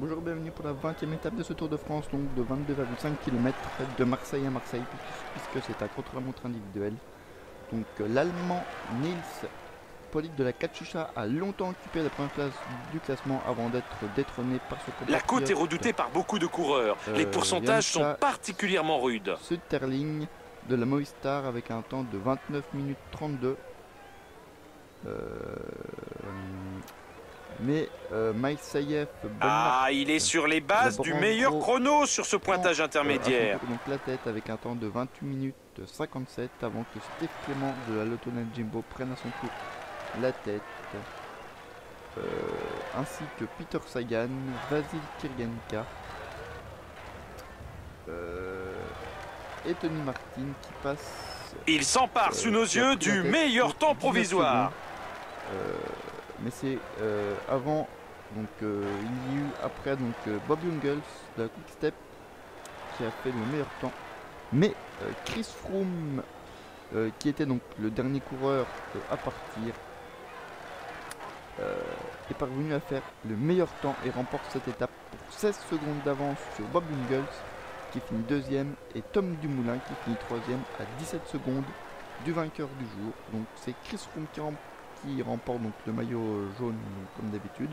Bonjour, bienvenue pour la 20e étape de ce Tour de France, donc de 22,5 km de Marseille à Marseille, puisque c'est un contre-la-montre individuel. Donc euh, l'Allemand Nils Polite de la Katusha a longtemps occupé la première place du classement avant d'être détrôné par ce La côte est redoutée par beaucoup de coureurs. Les Euh, pourcentages sont particulièrement rudes. Sutterling de la Movistar avec un temps de 29 minutes 32. Euh, mais euh, Mike Saïef, Ah, il est sur les bases du meilleur chrono sur ce pointage intermédiaire. donc la tête avec un temps de 28 minutes 57 avant que Steve Clément de la Lotonel Jimbo prenne à son tour la tête. Euh, ainsi que Peter Sagan, Vasil Kirgenka euh, et Tony Martin qui passe Il s'empare Euh, sous nos a yeux du meilleur temps 19 provisoire. secondes. Mais c'est euh, avant, donc euh, il y a eu après euh, Bob Jungels de la Quick Step qui a fait le meilleur temps. Mais Chris Froome, qui était donc le dernier coureur à partir, est parvenu à faire le meilleur temps et remporte cette étape pour 16 secondes d'avance sur Bob Jungels qui finit deuxième et Tom Dumoulin qui finit troisième à 17 secondes du vainqueur du jour. Donc c'est Chris Froome qui, rem- qui remporte donc le maillot jaune comme d'habitude.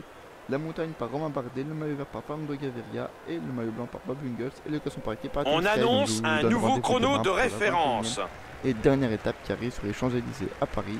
La montagne par Romain Bardet, le maillot vert par Fernando Gaviria et le maillot blanc par Bob Jungels et le classement par équipe par On annonce un nouveau chrono de référence. 21e et dernière étape qui arrive sur les Champs-Élysées à Paris